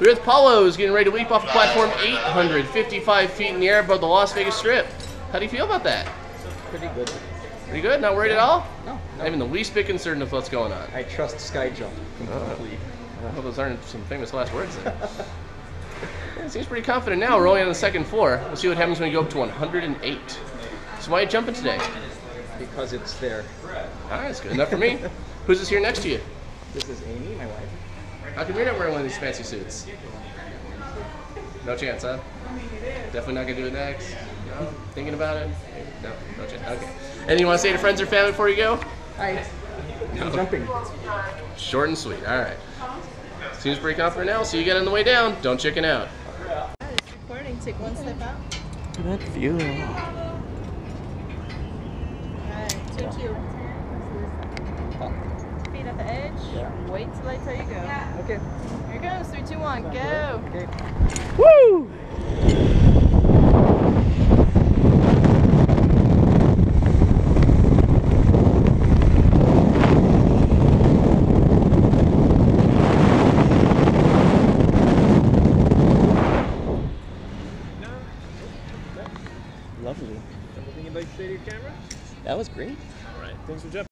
With Paulo's getting ready to leap off of platform 855 feet in the air above the Las Vegas Strip. How do you feel about that? Pretty good. Pretty good? Not worried at all? No, Not even the least bit concerned of what's going on. I trust Skyjump completely. Oh. I hope those aren't some famous last words then. Yeah, seems pretty confident now. We're only on the second floor. We'll see what happens when we go up to 108. So why are you jumping today? because it's there. All right, that's good enough for me. Who's this here next to you? This is Amy, my wife. How come you're not wearing one of these fancy suits? No chance, huh? Definitely not gonna do it next. No? Thinking about it? No, no chance. Okay. Anything you want to say to friends or family before you go? Hi. I'm jumping. Short and sweet. All right. Seems pretty confident now. So you get on the way down. Don't chicken out. It's recording. Take one step out. That view. Alright, two, two. Feet at the edge. Yeah. Wait till I tell you go. Yeah. Okay. Here goes. Three, two, one, go. Okay. Woo! Lovely. Anything you'd like to say to your camera? That was great. All right. Thanks for jumping.